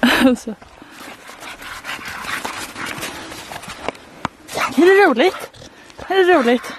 Alltså... Är det roligt? Är det roligt?